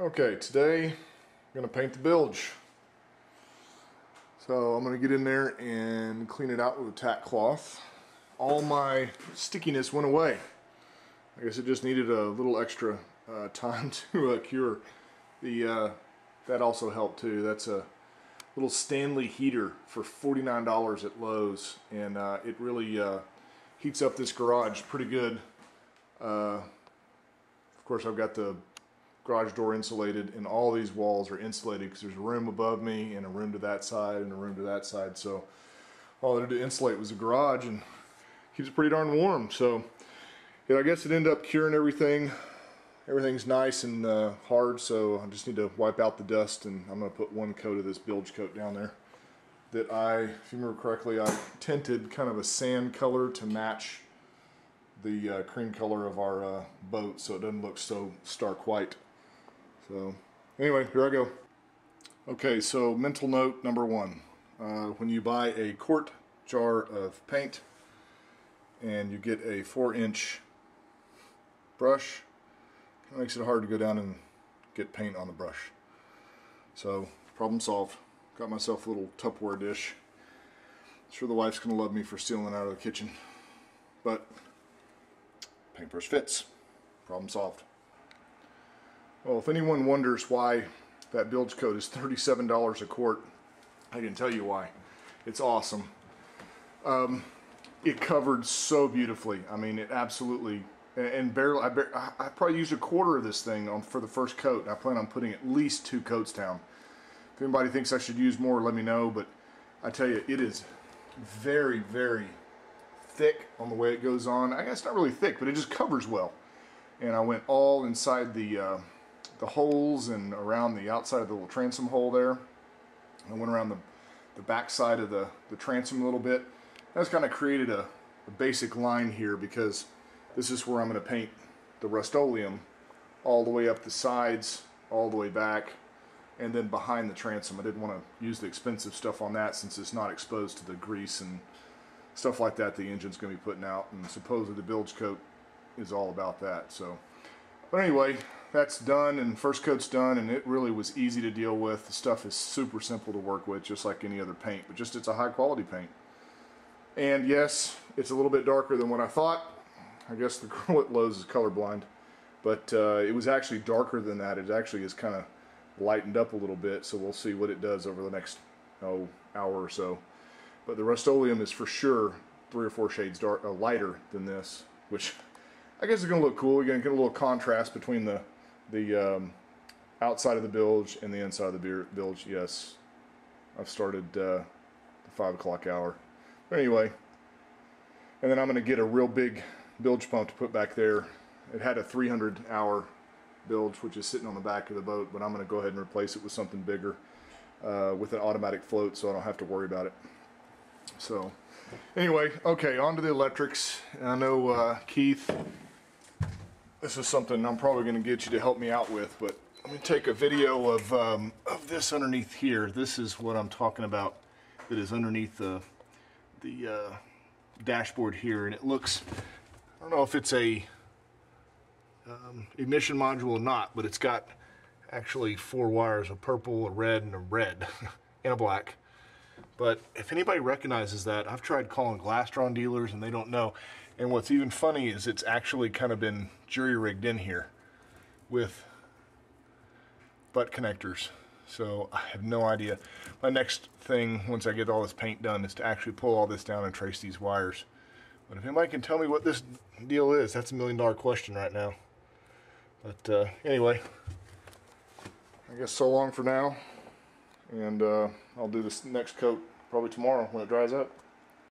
Okay, today I'm gonna paint the bilge. So I'm gonna get in there and clean it out with a tack cloth. All my stickiness went away. I guess it just needed a little extra uh, time to uh, cure. The uh, that also helped too. That's a little Stanley heater for $49 at Lowe's, and uh, it really uh, heats up this garage pretty good. Uh, of course, I've got the garage door insulated and all these walls are insulated because there's a room above me and a room to that side and a room to that side. So all I had to insulate was the garage and keeps it pretty darn warm. So yeah, I guess it ended up curing everything. Everything's nice and uh, hard so I just need to wipe out the dust and I'm gonna put one coat of this BilgeKote down there that I if you remember correctly I tinted kind of a sand color to match the uh, cream color of our uh, boat so it doesn't look so stark white so anyway, here I go. Okay, so mental note number one. Uh, when you buy a quart jar of paint and you get a four inch brush, it makes it hard to go down and get paint on the brush. So problem solved. Got myself a little Tupperware dish. Sure the wife's gonna love me for stealing out of the kitchen. But paintbrush fits. Problem solved. Well, if anyone wonders why that BilgeKote is $37 a quart, I can tell you why. It's awesome. Um, it covered so beautifully. I mean, it absolutely, and barely, I, I probably used a quarter of this thing on, for the first coat. I plan on putting at least two coats down. If anybody thinks I should use more, let me know, but I tell you, it is very, very thick on the way it goes on. I guess not really thick, but it just covers well. And I went all inside the, uh, the holes and around the outside of the little transom hole there. I went around the, the back side of the, the transom a little bit. That's kind of created a, a basic line here because this is where I'm going to paint the Rust-Oleum all the way up the sides, all the way back, and then behind the transom. I didn't want to use the expensive stuff on that since it's not exposed to the grease and stuff like that the engine's going to be putting out. And supposedly the BilgeKote is all about that. So, But anyway, that's done and first coat's done and it really was easy to deal with. The stuff is super simple to work with just like any other paint, but just it's a high quality paint. And yes, it's a little bit darker than what I thought. I guess the girl at Lowe's is colorblind, but uh, it was actually darker than that. It actually is kind of lightened up a little bit, so we'll see what it does over the next oh, hour or so. But the Rust-Oleum is for sure three or four shades dark, uh, lighter than this, which I guess is going to look cool. You're going to get a little contrast between the the um, outside of the bilge and the inside of the bilge, yes, I've started uh, the 5 o'clock hour. But anyway, and then I'm going to get a real big bilge pump to put back there. It had a 300 hour bilge, which is sitting on the back of the boat, but I'm going to go ahead and replace it with something bigger uh, with an automatic float so I don't have to worry about it. So, anyway, okay, on to the electrics. I know uh, Keith this is something I'm probably going to get you to help me out with, but let me take a video of, um, of this underneath here. This is what I'm talking about that is underneath the, the uh, dashboard here, and it looks, I don't know if it's a um, ignition module or not, but it's got actually four wires, a purple, a red, and a red, and a black. But if anybody recognizes that, I've tried calling Glastron dealers and they don't know. And what's even funny is it's actually kind of been jury rigged in here with butt connectors. So I have no idea. My next thing, once I get all this paint done, is to actually pull all this down and trace these wires. But if anybody can tell me what this deal is, that's a million dollar question right now. But uh, anyway, I guess so long for now. And uh, I'll do this next coat probably tomorrow when it dries up.